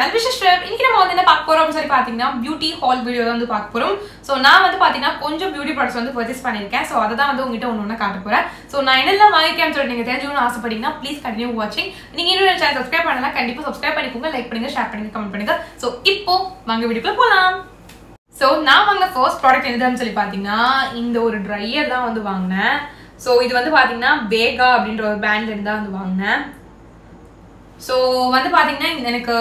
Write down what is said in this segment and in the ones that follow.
Channel wishes இன்னைக்கு நம்ம வந்து என்ன பார்க்க போறோம் சொல்லி பாத்தீங்கன்னா பியூட்டி ஹால் வீடியோ தான் வந்து பார்க்க போறோம். ஸோ நான் வந்து பாத்தீங்கன்னா கொஞ்சம் பியூட்டி ப்ராடக்ட்ஸ் வந்து பர்ச்சேஸ் பண்ணியிருக்கேன். ஸோ அதை தான் வந்து உங்ககிட்ட ஒன்று ஒன்று காட்ட போறேன். ஸோ நான் என்னெல்லாம் வாங்கிக்கேன்னு சொல்லி நீங்க தெரிஞ்சுக்கணும்னு ஆசைப்பட்டீங்கன்னா ப்ளீஸ் கண்டினியூ வாட்சிங் நீங்க இன்னும் சேனல் சப்ஸ்கிரைப் பண்ணலாம் கண்டிப்பா சப்ஸ்கிரைப் பண்ணிக்கோங்க லைக் பண்ணுங்க ஷேர் பண்ணுங்க கமெண்ட் பண்ணுங்க. ஸோ இப்போ வாங்க வீடியோக்குள்ள போலாம். ஸோ நான் வாங்கின ஃபர்ஸ்ட் ப்ராடக்ட் என்னதுன்னு சொல்லி பார்த்தீங்கன்னா இந்த ஒரு ட்ரையர் தான் வந்து வாங்கினேன். ஸோ இது வந்து பாத்தீங்கன்னா பேகா அப்படின்ற ஒரு பிராண்ட்ல இருந்து தான் வந்து வாங்கினேன். ஸோ வந்து பார்த்தீங்கன்னா எனக்கு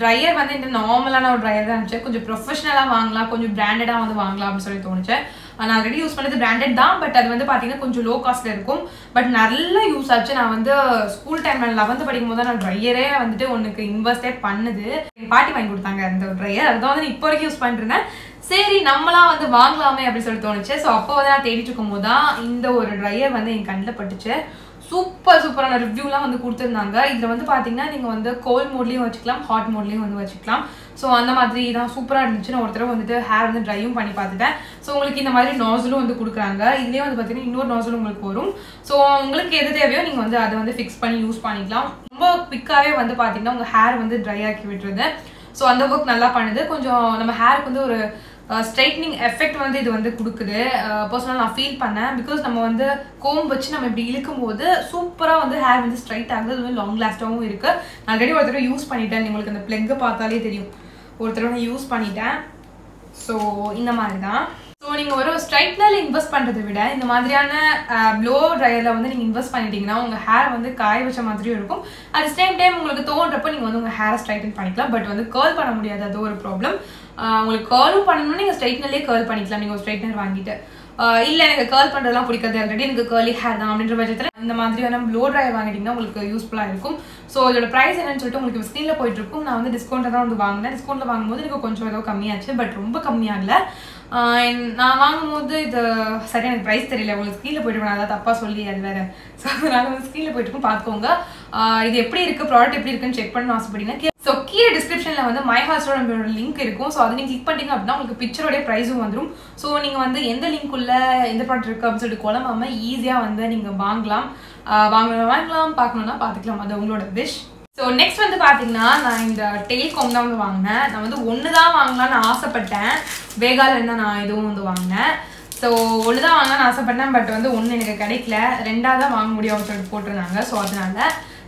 ட்ரையர் வந்து இந்த நார்மலான ஒரு ட்ரையர் தான் இருந்துச்சு. கொஞ்சம் ப்ரொஃபஷனலாக வாங்கலாம் கொஞ்சம் பிராண்டடாக வந்து வாங்கலாம் அப்படின்னு சொல்லி தோணுச்சு. நான் ஆல்ரெடி யூஸ் பண்ணது பிராண்டட் தான் பட் அது வந்து பார்த்தீங்கன்னா கொஞ்சம் லோ காஸ்ட்ல இருக்கும். பட் நல்ல யூஸ் ஆச்சு. நான் வந்து ஸ்கூல் டைம்ல லெவன்த் படிக்கும் போது தான் நான் ட்ரையரே வந்துட்டு உனக்கு இன்வெஸ்டே பண்ணுது. எங்கள் பாட்டி வாங்கி கொடுத்தாங்க அந்த ட்ரையர் அதுதான் வந்து இப்போ வரைக்கும் யூஸ் பண்ணிருந்தேன் சரி நம்மளாம் வந்து வாங்கலாமே அப்படின்னு சொல்லி தோணுச்சு. ஸோ அப்போ வந்து நான் தேடிட்டு இருக்கும் போது தான் இந்த ஒரு ட்ரையர் வந்து என் கண்ணில் பட்டுச்சு. சூப்பர் சூப்பரான ரிவ்யூலாம் வந்து கொடுத்துருந்தாங்க. இதில் வந்து பார்த்தீங்கன்னா நீங்கள் வந்து கோல்ட் மோட்லேயும் வச்சுக்கலாம் ஹாட் மோட்லேயும் வந்து வச்சுக்கலாம். ஸோ அந்த மாதிரி தான் சூப்பராக இருந்துச்சு. நான் ஒருத்தர வந்துட்டு ஹேர் வந்து ட்ரையும் பண்ணி பார்த்துட்டேன். ஸோ உங்களுக்கு இந்த மாதிரி நாசலும் வந்து கொடுக்குறாங்க. இதுலேயே வந்து பார்த்தீங்கன்னா இன்னொரு நாசலும் உங்களுக்கு வரும். ஸோ உங்களுக்கு எது தேவையோ நீங்கள் வந்து அதை வந்து ஃபிக்ஸ் பண்ணி யூஸ் பண்ணிக்கலாம். ரொம்ப குவிக்காகவே வந்து பார்த்தீங்கன்னா உங்கள் ஹேர் வந்து ட்ரை ஆக்கி விட்டுருது. ஸோ அந்த ஒர்க் நல்லா பண்ணுது. கொஞ்சம் நம்ம ஹேருக்கு வந்து ஒரு Uh, ஸ்ட்ரைட்னிங் எஃபெக்ட் வந்து இது வந்து கொடுக்குது. Uh, பர்சனலாக நான் ஃபீல் பண்ணேன். பிகாஸ் நம்ம வந்து கோம் வச்சு நம்ம இப்படி இழுக்கும் போது சூப்பராக வந்து ஹேர் வந்து ஸ்ட்ரைட் ஆகுது. அது வந்து லாங் லாஸ்ட்டாகவும் இருக்குது நான் ஆல்ரெடி ஒரு தடவை யூஸ் பண்ணிட்டேன். உங்களுக்கு அந்த பிளெக்கை பார்த்தாலே தெரியும். ஒரு தடவை நான் யூஸ் பண்ணிட்டேன். ஸோ இந்த மாதிரி தான் ஸோ நீங்கள் ஒரு ஸ்ட்ரைட்னர் இன்வெஸ்ட் பண்ணுறதை விட இந்த மாதிரியான uh, ப்ளோ ட்ரையரில் வந்து நீங்கள் இன்வெஸ்ட் பண்ணிட்டீங்கன்னா உங்கள் ஹேர் வந்து காய வச்ச மாதிரியும் இருக்கும். அட் சேம் டைம் உங்களுக்கு தோன்றப்போ நீங்கள் வந்து உங்கள் ஹேரை ஸ்ட்ரைட்டன் பண்ணிக்கலாம். பட் வந்து கேர்ள் பண்ண முடியாது. அது ஒரு ப்ராப்ளம் உங்களுக்கு கேர்லும் பண்ணணும்னா நீங்கள் ஸ்ட்ரைட்னர்லேயே கேர்ள் பண்ணிக்கலாம். நீங்கள் ஒரு ஸ்ட்ரைட்னர் வாங்கிட்டு. இல்லை எனக்கு கேர்ள் பண்ணுறதுலாம் பிடிக்காது. ஆல்ரெடி எனக்கு கேர்லி ஹேர் தான் அப்படின்ற பட்சத்தில் இந்த மாதிரியான ப்ளோ ட்ரை வாங்கிட்டீங்கன்னா உங்களுக்கு யூஸ்ஃபுல்லாக இருக்கும். ஸோ இதோட ப்ரைஸ் என்னன்னு சொல்லிட்டு உங்களுக்கு ஸ்க்ரீனில் போயிட்டு இருக்கும். நான் வந்து டிஸ்கவுண்ட்டில் தான் வந்து வாங்கினேன். டிஸ்கவுண்ட்டில் வாங்கும்போது எனக்கு கொஞ்சம் ஏதோ கம்மியாச்சு பட் ரொம்ப கம்மியாகல நான் வாங்கும்போது இது சரி எனக்கு ப்ரைஸ் தெரியல. உங்களுக்கு ஸ்க்ரீனில் போயிட்டு நான் அதாவது தப்பாக சொல்லி அது வேறு. ஸோ அதனால வந்து ஸ்க்ரீனில் போயிட்டு பார்த்துக்கோங்க இது எப்படி இருக்குது ப்ராடக்ட் எப்படி இருக்குன்னு செக் பண்ணணும் ஆசைப்பட்டீங்கன்னா ஸோ கீழே டிஸ்கிரிப்ஷனில் வந்து மை ஹாஸ்டோட நம்மளோட லிங்க் இருக்கும். ஸோ அதை நீங்கள் கிளிக் பண்ணிட்டீங்க அப்படின்னா உங்களுக்கு பிக்சரோடைய ப்ரைஸும் வந்துடும் ஸோ நீங்கள் வந்து எந்த லிங்க் உள்ள எந்த ப்ராடக்ட் இருக்குது அப்படின்னு சொல்லிட்டு குழம்பாமல் ஈஸியாக வந்து நீங்கள் வாங்கலாம். வாங்கலாம் வாங்கலாம் பார்க்கணுன்னா பார்த்துக்கலாம். அது உங்களோட விஷ் ஸோ நெக்ஸ்ட் வந்து பார்த்தீங்கன்னா நான் இந்த டெலிகாம் தான் வந்து வாங்கினேன். நான் வந்து ஒன்று தான் வாங்கலாம்னு ஆசைப்பட்டேன். வேகாலேருந்து நான் இதுவும் வந்து வாங்கினேன். ஸோ ஒன்று தான் வாங்கலாம்னு ஆசைப்பட்டேன். பட் வந்து ஒன்று எனக்கு கிடைக்கல. ரெண்டாக தான் வாங்க முடியும். அப்படின்னு சொல்லிட்டு போட்டிருந்தாங்க. ஸோ அதனால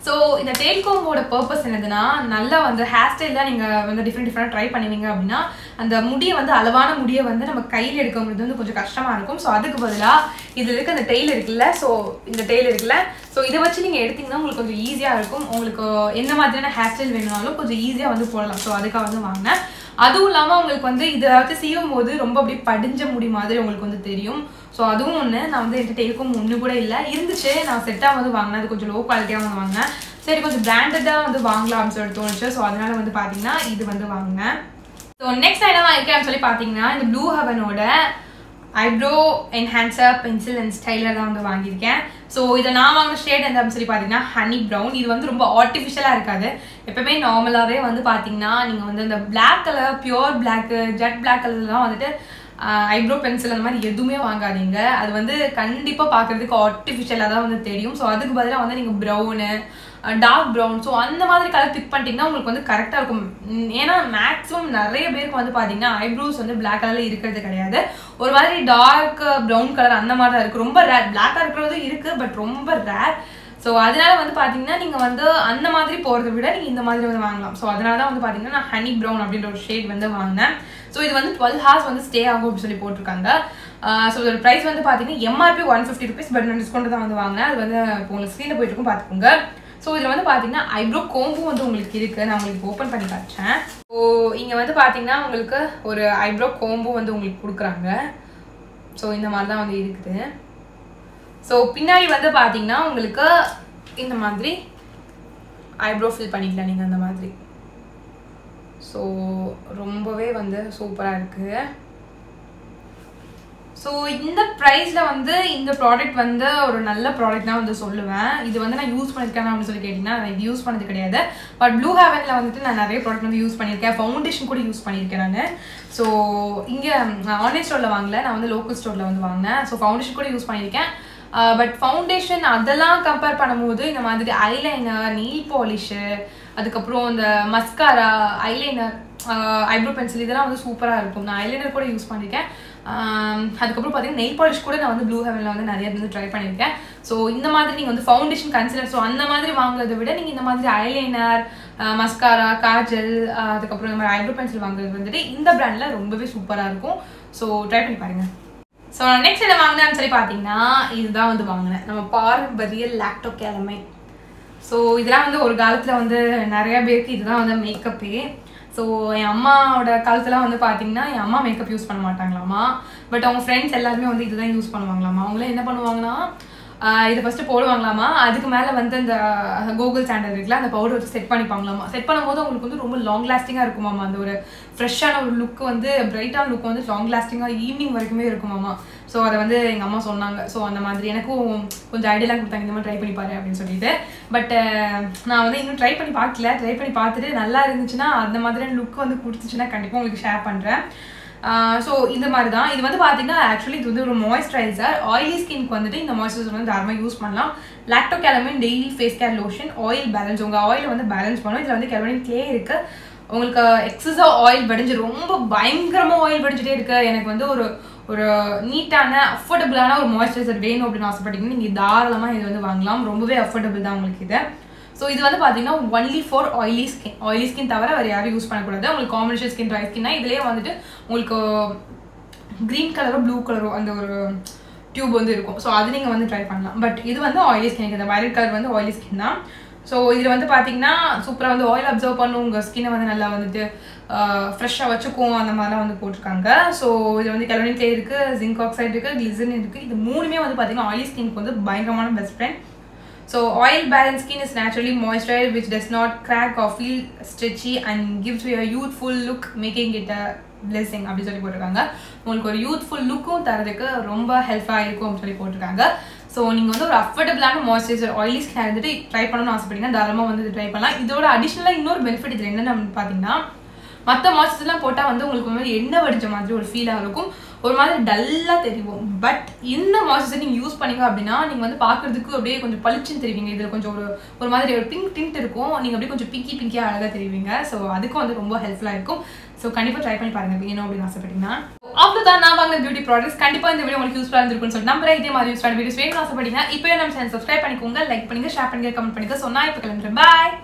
ஸோ இந்த டெலிகாமோட பர்பஸ் என்னதுன்னா நல்லா வந்து ஹேர் ஸ்டைலில் நீங்கள் வந்து டிஃப்ரெண்ட் டிஃப்ரெண்ட் ட்ரை பண்ணுவீங்க அப்படின்னா அந்த முடியை வந்து அளவான முடியை வந்து நம்ம கையில் எடுக்கும்போது வந்து கொஞ்சம் கஷ்டமாக இருக்கும். ஸோ அதுக்கு பதிலாக இதில் இருக்க அந்த டெய்ல் இருக்குல்ல ஸோ இந்த டெய்ல் இருக்குல்ல ஸோ இதை வச்சு நீங்கள் எடுத்திங்கன்னா உங்களுக்கு கொஞ்சம் ஈஸியாக இருக்கும். உங்களுக்கு எந்த மாதிரியான ஹேர் ஸ்டைல் வேணுனாலும் கொஞ்சம் ஈஸியாக வந்து போடலாம். ஸோ அதுக்காக வந்து வாங்கினேன். அதுவும் இல்லாமல் உங்களுக்கு வந்து இதாவது செய்யும் போது ரொம்ப அப்படியே படிஞ்ச முடி மாதிரி உங்களுக்கு வந்து தெரியும். ஸோ அதுவும் ஒன்று நான் வந்து என்கிட்ட டெலிகாம் ஒன்று கூட இல்லை. இருந்துச்சு. நான் செட்டாக வந்து வாங்கினேன். அது கொஞ்சம் லோ குவாலிட்டியாக வந்து வாங்கினேன். சரி கொஞ்சம் பிராண்டடாக வந்து வாங்கலாம் அப்படின்னு சொல்லிட்டு தோணுச்சு. ஸோ அதனால வந்து பார்த்தீங்கன்னா இது வந்து வாங்கினேன். ஸோ நெக்ஸ்ட் என்ன வாங்கிக்கிறேன்னு சொல்லி பார்த்தீங்கன்னா இந்த blue ஹெவனோட eyebrow enhancer pencil and styler தான் வந்து வாங்கியிருக்கேன். ஸோ இதை நான் வாங்கின ஷேட் எந்த சொல்லி பார்த்தீங்கன்னா ஹனி ப்ரௌன் இது வந்து ரொம்ப ஆர்டிஃபிஷியலாக இருக்காது. எப்பவுமே நார்மலாகவே வந்து பார்த்தீங்கன்னா நீங்கள் வந்து இந்த black colour pure black jet black கலர்லாம் வந்துட்டு ஐப்ரோ பென்சில் அந்த மாதிரி எதுவுமே வாங்காதீங்க. அது வந்து கண்டிப்பாக பார்க்குறதுக்கு ஆர்டிஃபிஷியலாக தான் வந்து தெரியும். ஸோ அதுக்கு பதிலாக வந்து நீங்கள் ப்ரௌனு டார்க் ப்ரௌன் ஸோ அந்த மாதிரி கலர் பிக் பண்ணிட்டீங்கன்னா உங்களுக்கு வந்து கரெக்டாக இருக்கும். ஏன்னா மேக்ஸிமம் நிறைய பேருக்கு வந்து பார்த்தீங்கன்னா ஐப்ரோஸ் வந்து பிளாக் கலரில் இருக்கிறது கிடையாது. ஒரு மாதிரி டார்க் ப்ரௌன் கலர் அந்த மாதிரி தான் இருக்குது ரொம்ப ரேர் பிளாக்காக இருக்கிறது இருக்குது பட் ரொம்ப ரேர் ஸோ அதனால வந்து பார்த்தீங்கன்னா நீங்கள் வந்து அந்த மாதிரி போகிறத விட நீங்கள் இந்த மாதிரி வந்து வாங்கலாம். ஸோ அதனால தான் வந்து பார்த்தீங்கன்னா நான் ஹனி ப்ரௌன் அப்படின்ற ஒரு ஷேட் வந்து வாங்கினேன். ஸோ இது வந்து டுவெல் ஹார்ஸ் வந்து ஸ்டே ஆகும் அப்படின்னு சொல்லி போட்டிருக்காங்க. ஸோ இதோட ப்ரைஸ் வந்து பார்த்தீங்கன்னா MRP one fifty rupees but நான் டிஸ்கவுண்ட் தான் வந்து வாங்கினேன். அது வந்து இப்போ உங்களுக்கு ஸ்க்ரீனில் போயிட்டு பார்த்துக்கோங்க ஸோ இதில் வந்து பார்த்தீங்கன்னா ஐப்ரோ கோம்பும் வந்து உங்களுக்கு இருக்குது நான் உங்களுக்கு ஓப்பன் பண்ணி காட்டுறேன். ஸோ இங்கே வந்து பார்த்தீங்கன்னா உங்களுக்கு ஒரு ஐப்ரோ கோம்பும் வந்து உங்களுக்கு கொடுக்குறாங்க. ஸோ இந்த மாதிரி தான் வந்து இருக்குது. ஸோ பின்னாடி வந்து பார்த்தீங்கன்னா உங்களுக்கு இந்த மாதிரி ஐப்ரோ ஃபில் பண்ணிக்கலாம் நீங்கள் அந்த மாதிரி. ஸோ ரொம்பவே வந்து சூப்பராக இருக்குது ஸோ இந்த ப்ரைஸில் வந்து இந்த ப்ராடக்ட் வந்து ஒரு நல்ல ப்ராடக்ட் தான் வந்து சொல்லுவேன். இது வந்து நான் யூஸ் பண்ணியிருக்கேன் அப்படின்னு சொல்லி கேட்டிங்கன்னா நான் இது யூஸ் பண்ணது கிடையாது. பட் ப்ளூ ஹேவனில் வந்துட்டு நான் நிறைய ப்ராடக்ட் வந்து யூஸ் பண்ணியிருக்கேன். ஃபவுண்டேஷன் கூட யூஸ் பண்ணியிருக்கேன் நான். ஸோ இங்கே நான் ஆன்லைன் ஸ்டோரில் வாங்கல. நான் வந்து லோக்கல் ஸ்டோரில் வந்து வாங்கினேன். ஸோ ஃபவுண்டேஷன் கூட யூஸ் பண்ணியிருக்கேன். Uh, பட் ஃபவுண்டேஷன் அதெல்லாம் கம்பேர் பண்ணும்போது இந்த மாதிரி ஐலைனர் நெயில் பாலிஷு அதுக்கப்புறம் இந்த மஸ்காரா ஐலைனர் ஐப்ரோ பென்சில் இதெல்லாம் வந்து சூப்பராக இருக்கும். நான் ஐலைனர் கூட யூஸ் பண்ணியிருக்கேன் அதுக்கப்புறம் பார்த்தீங்கன்னா நெய் பாலிஷ் கூட நான் வந்து ப்ளூ ஹெவனில் வந்து நிறைய வந்து ட்ரை பண்ணியிருக்கேன் ஸோ இந்த மாதிரி நீங்கள் வந்து ஃபவுண்டேஷன் கன்சிலர் ஸோ அந்த மாதிரி வாங்குறத விட நீங்கள் இந்த மாதிரி ஐலைனர் மஸ்காரா காஜல் அதுக்கப்புறம் இந்த மாதிரி ஐப்ரோ பென்சில் வாங்குறது வந்துட்டு இந்த ப்ராண்டில் ரொம்பவே சூப்பராக இருக்கும். ஸோ ட்ரை பண்ணி பாருங்கள் ஸோ நான் நெக்ஸ்ட் என்ன வாங்கினேன்னு சொல்லி பார்த்தீங்கன்னா இதுதான் வந்து வாங்கினேன். நம்ம பாரம்பரிய லேப்டாப் கேலமை ஸோ இதெல்லாம் வந்து ஒரு காலத்தில் வந்து நிறைய பேருக்கு இதுதான் வந்து மேக்கப்பே ஸோ என் அம்மாவோட காலத்துல வந்து பார்த்தீங்கன்னா என் அம்மா மேக்கப் யூஸ் பண்ண மாட்டாங்களாமா. பட் அவங்க ஃப்ரெண்ட்ஸ் எல்லாருமே வந்து இதுதான் யூஸ் பண்ணுவாங்களாமா. அவங்களே என்ன பண்ணுவாங்கன்னா இதை ஃபஸ்ட்டு போடுவாங்களாமா? அதுக்கு மேலே வந்து அந்த கூகுள் சாண்டல் இருக்குல்ல அந்த பவுடர் வச்சு செட் பண்ணிப்பாங்களாமா? செட் பண்ணும்போது உங்களுக்கு வந்து ரொம்ப லாங் லாஸ்டிங்காக இருக்குமாமா? அந்த ஒரு ஃப்ரெஷ்ஷான ஒரு லுக் வந்து பிரைட்டான லுக் வந்து லாங் லாஸ்டிங்காக ஈவினிங் வரைக்குமே இருக்குமாமா? ஸோ அதை வந்து எங்கள் அம்மா சொன்னாங்க. ஸோ அந்த மாதிரி எனக்கும் கொஞ்சம் ஐடியாலாம் கொடுத்தாங்க இந்த மாதிரி ட்ரை பண்ணி பாரு அப்படின்னு சொல்லிட்டு. பட் நான் வந்து இன்னும் ட்ரை பண்ணி பார்க்கல. ட்ரை பண்ணி பார்த்துட்டு நல்லா இருந்துச்சுன்னா அந்த மாதிரியான லுக் வந்து கொடுத்துச்சுன்னா கண்டிப்பாக உங்களுக்கு ஷேர் பண்ணுறேன் ஸோ இந்த மாதிரி தான் இது வந்து பார்த்தீங்கன்னா ஆக்சுவலி இது வந்து ஒரு மாய்ஸ்சரைசர் ஆயிலி ஸ்கின்க்கு வந்துட்டு இந்த மாய்ஸ்சரைசர் வந்து தாராளமாக யூஸ் பண்ணலாம். Lacto Calamine daily face care lotion oil balance உங்கள் ஆயில் வந்து பேலன்ஸ் பண்ணும் இதில் வந்து கேலமின் க்ளே இருக்குது உங்களுக்கு எக்ஸஸாக ஆயில் வடிஞ்சு ரொம்ப பயங்கரமாக ஆயில் வடிஞ்சிட்டே இருக்கு. எனக்கு வந்து ஒரு ஒரு நீட்டான அஃபோர்டபுளான ஒரு மாய்ஸ்சரைசர் வேணும் அப்படின்னு ஆசைப்பட்டீங்கன்னா நீங்கள் தாராளமாக இது வந்து வாங்கலாம். ரொம்பவே அஃபோர்டபுள் தான் உங்களுக்கு இதை. ஸோ இது வந்து பார்த்தீங்கன்னா only for oily skin oily skin தவிர வேறு யாரும் யூஸ் பண்ணக்கூடாது. உங்களுக்கு காம்பினேஷன் ஸ்கின் ட்ரை ஸ்கின்னா இதிலே வந்துட்டு உங்களுக்கு க்ரீன் கலரோ ப்ளூ கலரோ அந்த ஒரு டியூப் வந்து இருக்கும். ஸோ அது நீங்கள் வந்து ட்ரை பண்ணலாம். பட் இது வந்து ஆயிலி ஸ்கின் இந்த வைரல் கலர் வந்து ஆயிலி ஸ்கின் தான். ஸோ இதில் வந்து பார்த்தீங்கன்னா சூப்பராக வந்து ஆயில் அப்சர்வ் பண்ணும். உங்கள் ஸ்கின்னை வந்து நல்லா வந்துட்டு ஃப்ரெஷ்ஷாக வச்சுக்கும். அந்த மாதிரிலாம் வந்து போட்டிருக்காங்க. ஸோ இது வந்து கெலோனின் இருக்குது ஜிங்க் ஆக்சைடு இருக்குது கிளிசன் இருக்குது இது மூணுமே வந்து பார்த்தீங்கன்னா ஆயிலி ஸ்கின்க்கு வந்து பயங்கரமான best friend So oil balanced skin is naturally moisturized which does not crack or feel stretchy and gives you a youthful look making it a blessing அப்படி சொல்லி போட்டிருக்காங்க. உங்களுக்கு ஒரு யூத்ஃபுல் லுக்கும் தரதுக்கு ரொம்ப ஹெல்ப்ஃபாக இருக்கும் அப்படின்னு சொல்லி போட்டிருக்காங்க. ஸோ நீங்கள் வந்து ஒரு அஃபர்டபுளான மாய்ஸ்சரைசர் ஆயிலி ஸ்கின் இருந்துட்டு ட்ரை பண்ணணும்னு ஆசைப்பட்டீங்கன்னா தாராளமாக வந்து ட்ரை பண்ணலாம். இதோட அடிஷ்னலாக இன்னொரு பெனிஃபிட் இதில் என்னென்னு பார்த்தீங்கன்னா மற்ற மாய்ஸ்சரைசர்லாம் போட்டால் வந்து உங்களுக்கு வந்து எண்ணெய் வடிச்ச மாதிரி ஒரு ஃபீலாக இருக்கும். ஒரு மாதிரி டல்லாக தெரியும். பட் இந்த மாய்ஸ்சரைசர் நீங்கள் யூஸ் பண்ணீங்க அப்படின்னா நீங்கள் வந்து பார்க்கறதுக்கு அப்படியே கொஞ்சம் பளிச்சுன்னு தெரிவிங்க. இதில் கொஞ்சம் ஒரு ஒரு மாதிரி ஒரு பிங்க் டிண்ட் இருக்கும். நீங்கள் அப்படியே கொஞ்சம் பிங்கி பிங்கியாக அழகாக தெரிவிங்க. ஸோ அதுக்கும் வந்து ரொம்ப ஹெல்ப்ஃபுல்லாக இருக்கும். ஸோ கண்டிப்பாக ட்ரை பண்ணி பாருங்க. வேணும் அப்படின்னு ஆசைப்பட்டீங்கன்னா. அவ்வளோதான் நான் வாங்க பியூட்டி ப்ராடக்ட்ஸ் கண்டிப்பாக இந்த வீடியோ உங்களுக்கு யூஸ்ஃபுல்லாக இருந்திருக்கும்னு சொல்லிட்டு நம்புறேன். இதே மாதிரி யூஸ்ஃபுல்லான வீடியோஸ் வேணும்னு ஆசைப்பட்டீங்கன்னா இப்போ நம்ம சேனல் சப்ஸ்கிரைப் பண்ணிக்கோங்க லைக் பண்ணுங்க ஷேர் பண்ணுங்க கமெண்ட் பண்ணுங்க. ஸோ நான் இப்போ கிளம்புறேன். பாய்